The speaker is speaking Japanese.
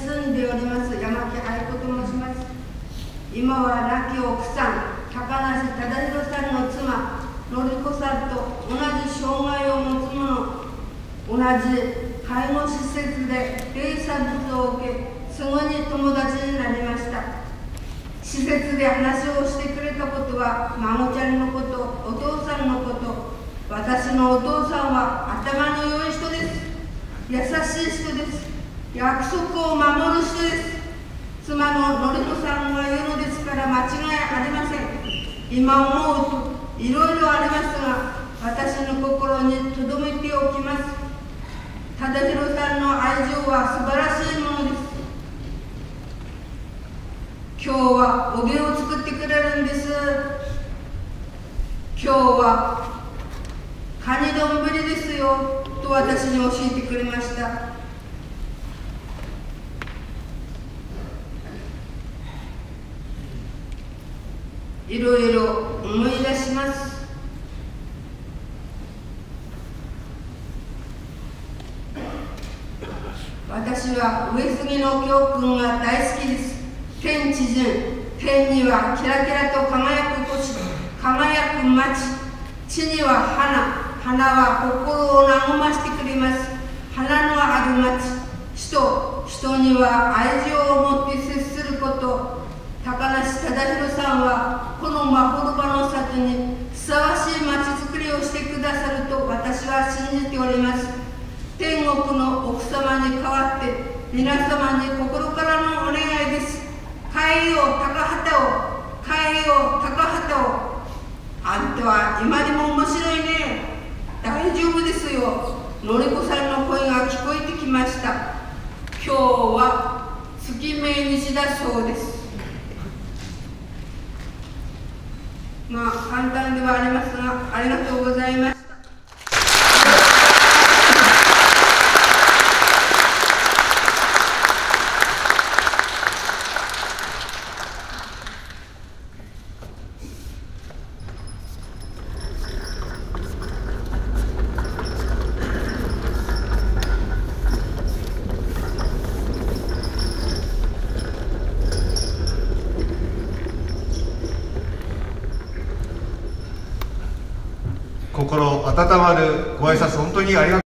住んでおります山木愛子と申します。今は亡き奥さん高梨忠宏さんの妻典子さんと同じ障害を持つ者同じ介護施設で閉鎖物を受けすぐに友達になりました。施設で話をしてくれたことは孫ちゃんのことお父さんのこと。私のお父さんは頭の良い人です。優しい人です。約束を守る人です妻ののりこさんが言うのですから間違いありません今思うといろいろありますが私の心に留めておきます忠宏さんの愛情は素晴らしいものです。今日はおげを作ってくれるんです。今日はカニ丼ですよと私に教えてくれました。いろいろ思い出します。私は上杉の教訓が大好きです。天地人天にはキラキラと輝く星輝く町地には花花は心を和ましてくれます。花のある町人人には愛情を持って接すること高梨忠宏さんはこのまほろばの里にふさわしい町づくりをしてくださると私は信じております。天国の奥様に代わって皆様に心からのお願いです。帰りよ高畑を帰りよ高畑を。あんたは今でも面白いね。大丈夫ですよ。のりこさんの声が聞こえてきました。今日は月命日だそうです。まあ簡単ではありますがありがとうございます。心温まるご挨拶本当にありがとう。ございます